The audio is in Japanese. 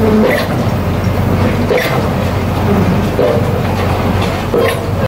Thank you.